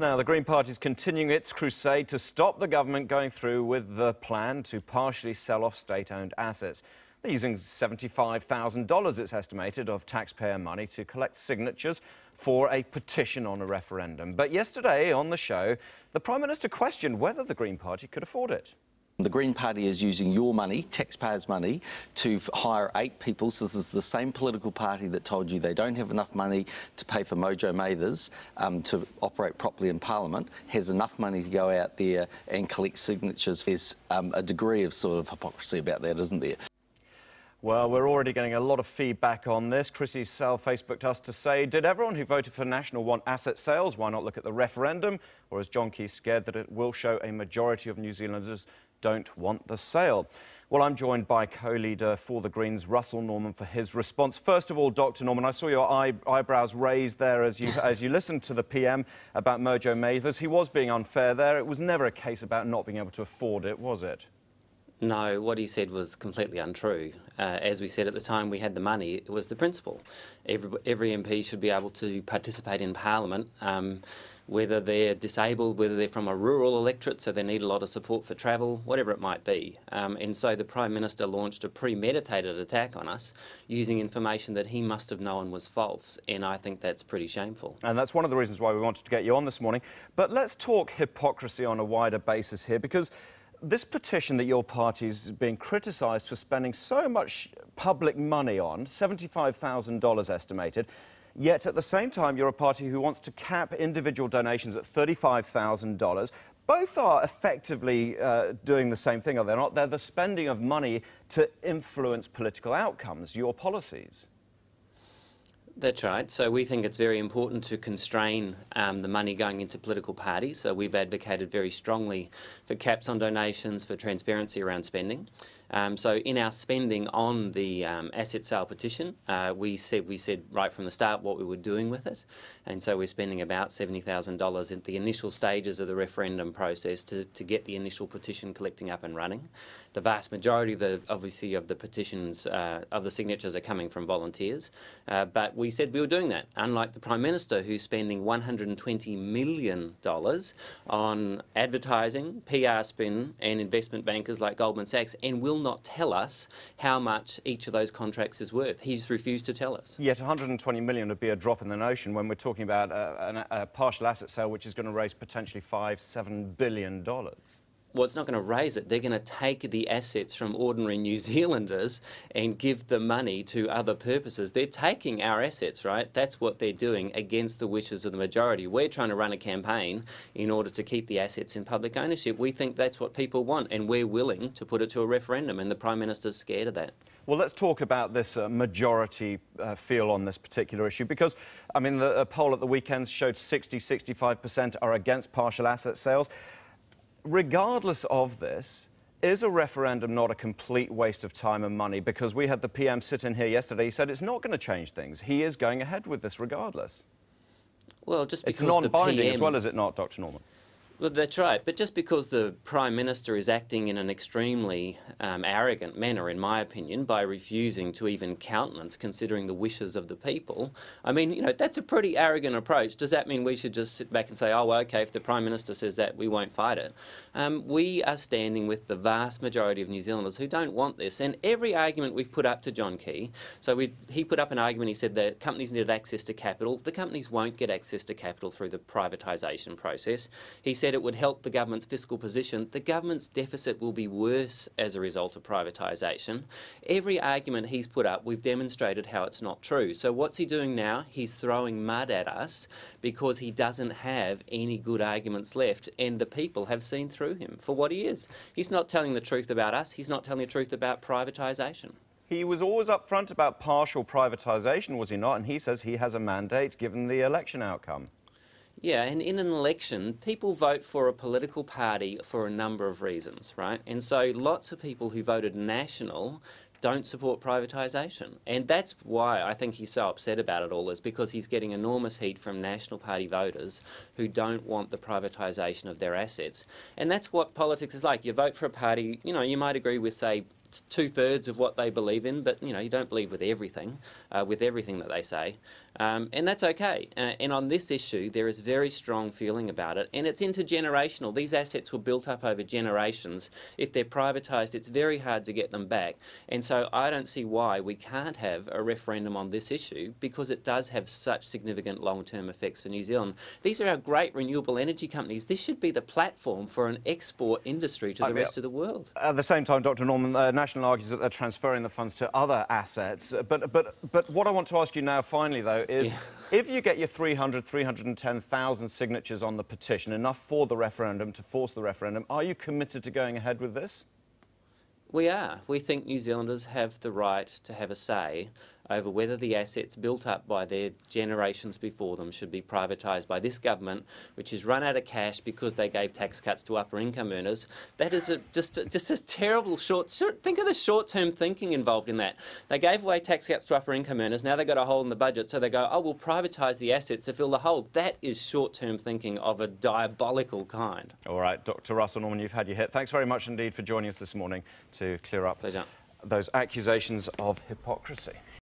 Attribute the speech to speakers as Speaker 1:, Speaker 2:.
Speaker 1: Now, the Green Party is continuing its crusade to stop the government going through with the plan to partially sell off state owned assets. They're using $75,000, it's estimated, of taxpayer money to collect signatures for a petition on a referendum. But yesterday on the show, the Prime Minister questioned whether the Green Party could afford it.
Speaker 2: The Green Party is using your money, taxpayers' money, to hire eight people. So this is the same political party that told you they don't have enough money to pay for Mojo Mathers um, to operate properly in Parliament, has enough money to go out there and collect signatures. There's um, a degree of sort of hypocrisy about that, isn't there?
Speaker 1: Well, we're already getting a lot of feedback on this. Chrissy Sell Facebooked us to say, did everyone who voted for National want asset sales? Why not look at the referendum? Or is John Key scared that it will show a majority of New Zealanders don't want the sale. Well, I'm joined by co-leader for the Greens, Russel Norman, for his response. First of all, Dr. Norman, I saw your eye, eyebrows raised there as you, as you listened to the PM about Mojo Mathers. He was being unfair there. It was never a case about not being able to afford it, was it?
Speaker 3: No, what he said was completely untrue. Uh, as we said at the time we had the money, it was the principle. Every, every MP should be able to participate in Parliament. Um, whether they're disabled, whether they're from a rural electorate, so they need a lot of support for travel, whatever it might be. Um, and so the Prime Minister launched a premeditated attack on us using information that he must have known was false, and I think that's pretty shameful.
Speaker 1: And that's one of the reasons why we wanted to get you on this morning. But let's talk hypocrisy on a wider basis here, because this petition that your party is being criticised for spending so much public money on, $75,000 estimated, Yet at the same time, you're a party who wants to cap individual donations at $35,000. Both are effectively uh, doing the same thing, are they not? They're the spending of money to influence political outcomes, your policies.
Speaker 3: That's right. So we think it's very important to constrain um, the money going into political parties. So we've advocated very strongly for caps on donations, for transparency around spending. Um, so in our spending on the um, asset sale petition, uh, we said we said right from the start what we were doing with it, and so we're spending about seventy thousand dollars at the initial stages of the referendum process to, to get the initial petition collecting up and running. The vast majority, of the, obviously, of the petitions uh, of the signatures are coming from volunteers, uh, but we said we were doing that. Unlike the Prime Minister, who's spending one hundred and twenty million dollars on advertising, PR spin, and investment bankers like Goldman Sachs, and will not tell us how much each of those contracts is worth. He's refused to tell us.
Speaker 1: Yet 120 million would be a drop in the ocean when we're talking about a, a, a partial asset sale which is going to raise potentially five, seven billion dollars
Speaker 3: well, it's not going to raise it. They're going to take the assets from ordinary New Zealanders and give the money to other purposes. They're taking our assets, right? That's what they're doing against the wishes of the majority. We're trying to run a campaign in order to keep the assets in public ownership. We think that's what people want, and we're willing to put it to a referendum, and the Prime Minister's scared of that.
Speaker 1: Well, let's talk about this uh, majority uh, feel on this particular issue because, I mean, the poll at the weekend showed 60, 65% are against partial asset sales regardless of this, is a referendum not a complete waste of time and money? Because we had the PM sit in here yesterday. He said it's not going to change things. He is going ahead with this regardless.
Speaker 3: Well, just because
Speaker 1: it's non-binding
Speaker 3: PM...
Speaker 1: as well, is it not, Dr. Norman?
Speaker 3: Well, that's right. But just because the Prime Minister is acting in an extremely um, arrogant manner, in my opinion, by refusing to even countenance considering the wishes of the people, I mean, you know, that's a pretty arrogant approach. Does that mean we should just sit back and say, oh, well, okay, if the Prime Minister says that, we won't fight it? Um, we are standing with the vast majority of New Zealanders who don't want this. And every argument we've put up to John Key, so we, he put up an argument, he said that companies needed access to capital. The companies won't get access to capital through the privatisation process. He said said it would help the government's fiscal position, the government's deficit will be worse as a result of privatisation. Every argument he's put up, we've demonstrated how it's not true. So what's he doing now? He's throwing mud at us because he doesn't have any good arguments left, and the people have seen through him for what he is. He's not telling the truth about us. He's not telling the truth about privatisation.
Speaker 1: He was always upfront about partial privatisation, was he not? And he says he has a mandate given the election outcome.
Speaker 3: Yeah, and in an election, people vote for a political party for a number of reasons, right? And so lots of people who voted National don't support privatisation. And that's why I think he's so upset about it all, is because he's getting enormous heat from National Party voters who don't want the privatisation of their assets. And that's what politics is like. You vote for a party, you know, you might agree with, say, two thirds of what they believe in, but you know you don't believe with everything, uh, with everything that they say, um, and that's okay. Uh, and on this issue, there is very strong feeling about it, and it's intergenerational. These assets were built up over generations. If they're privatised, it's very hard to get them back. And so I don't see why we can't have a referendum on this issue because it does have such significant long-term effects for New Zealand. These are our great renewable energy companies. This should be the platform for an export industry to the I rest of the world.
Speaker 1: At the same time, Dr. Norman, uh, National argues that they're transferring the funds to other assets. But, but, but what I want to ask you now, finally, though, is yeah. if you get your 300, 310,000 signatures on the petition, enough for the referendum to force the referendum, are you committed to going ahead with this?
Speaker 3: We are. We think New Zealanders have the right to have a say over whether the assets built up by their generations before them should be privatised by this government, which is run out of cash because they gave tax cuts to upper income earners. That is a, just, a, just a terrible short, short, think of the short-term thinking involved in that. They gave away tax cuts to upper income earners, now they've got a hole in the budget, so they go, oh, we'll privatise the assets to fill the hole. That is short-term thinking of a diabolical kind.
Speaker 1: All right, Dr Russel Norman, you've had your hit. Thanks very much indeed for joining us this morning to clear up
Speaker 3: Pleasure.
Speaker 1: those accusations of hypocrisy.